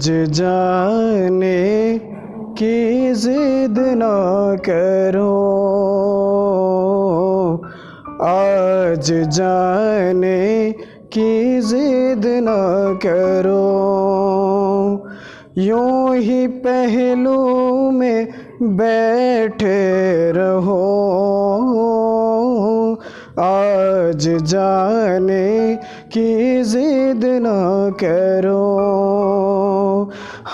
آج جانے کی ضد نہ کرو۔ آج جانے کی ضد نہ کرو۔ یوں ہی پہلو میں بیٹھے رہو۔ آج جانے کی ضد نہ کرو۔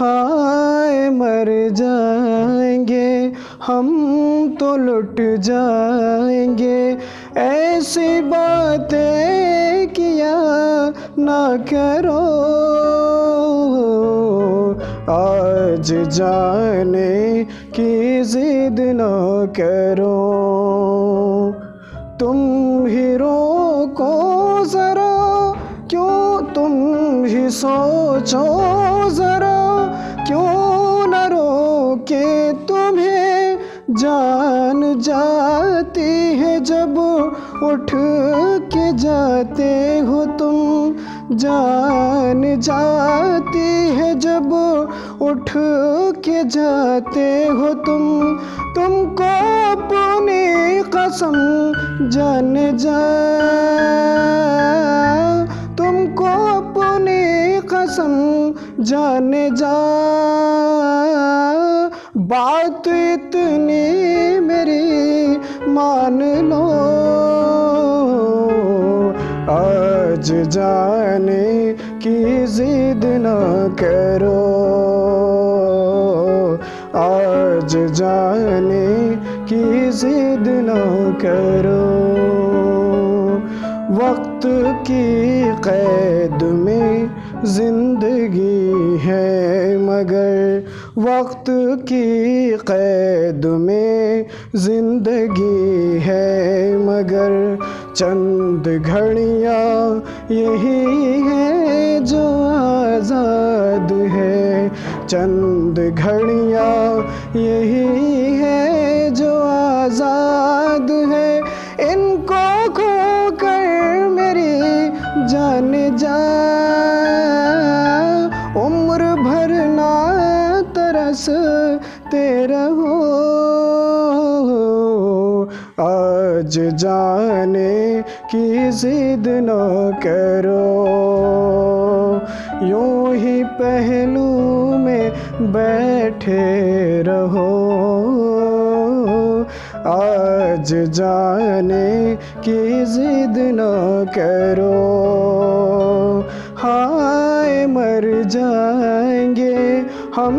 ہائے مر جائیں گے، ہم تو لٹ جائیں گے۔ ایسی باتیں کیا نہ کرو۔ آج جانے کی ضد نہ کرو۔ تم ہی روکو ذرا، کیوں تم ہی سوچو ذرا؟ کیوں نہ روکے تمہیں جان جاتی ہے جب اٹھ کے جاتے ہو تم؟ جان جاتی ہے جب اٹھ کے جاتے ہو تم؟ تم کو اپنی قسم جان جا، تم کو اپنی قسم جان جا۔ بات اتنی میری مان لو، آج جانے کی ضد نہ کرو۔ آج جانے کی ضد نہ کرو۔ وقت کی قید میں زندگی ہے، مگر وقت کی قید میں زندگی ہے، مگر چند گھڑیاں یہی ہے جو آزاد ہے۔ چند گھڑیاں یہی جا عمر بھر نہ ترستے رہو آج جانے کی ضد نہ کرو۔ یوں ہی پہلو میں بیٹھے رہو۔ آج جانے کی ضد نہ کرو۔ مر جائیں گے، ہم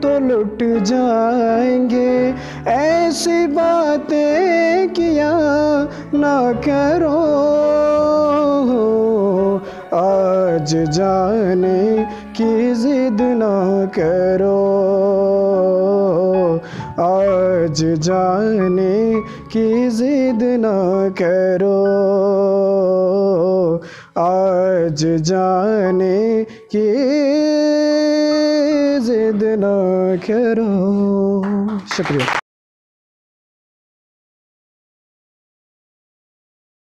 تو لٹ جائیں گے۔ ایسی باتیں کیا نہ کرو۔ آج جانے کی ضد نہ کرو۔ آج جانے کی ضد نہ کرو۔ آج جانے کی ضد نہ کرو شکریہ۔